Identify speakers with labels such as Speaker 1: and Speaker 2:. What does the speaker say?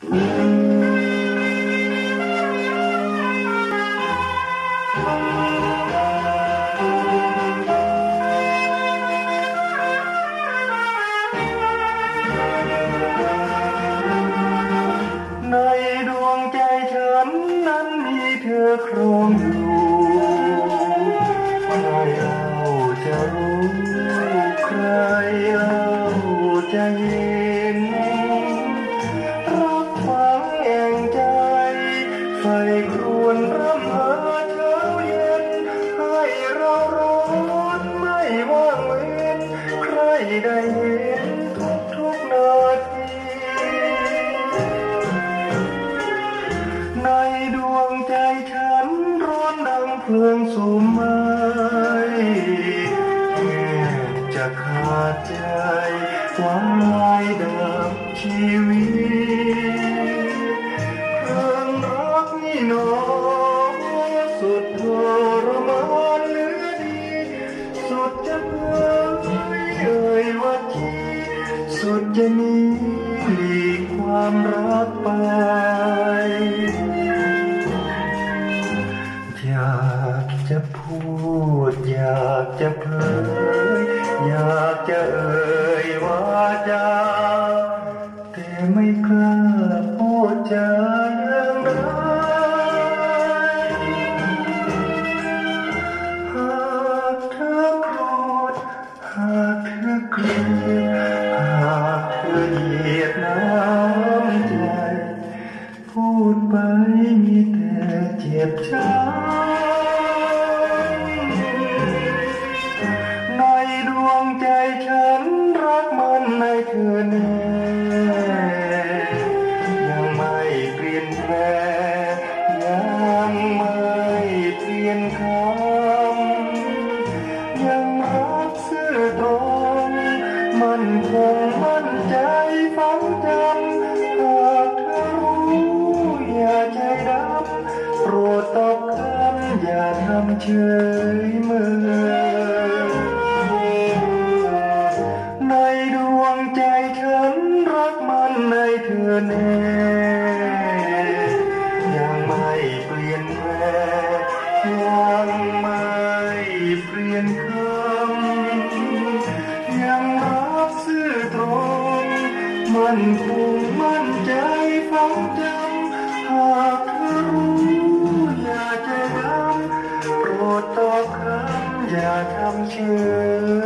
Speaker 1: ในดวงใจฉันนั้นมีเธอครองอยู่ ได้เห็นทุกทุกๆนาทีในดวงใจฉันร้อนดังเพลิงสุม จะหนีหลีกความรักไป อยากจะพูด อยากจะเผยอยากจะเอ่ยว่าจาแต่ไม่กล้าพูดจาอย่างไรหากเธอโกรธหากเธอเกลียด ในดวงใจฉันรักมันในคืนนี้ เฉยเมื่อในดวงใจฉันรักมันในเธอแน่ยังไม่เปลี่ยนแปลงยังไม่เปลี่ยนคำยังรักซื่อตรงมันคงำอ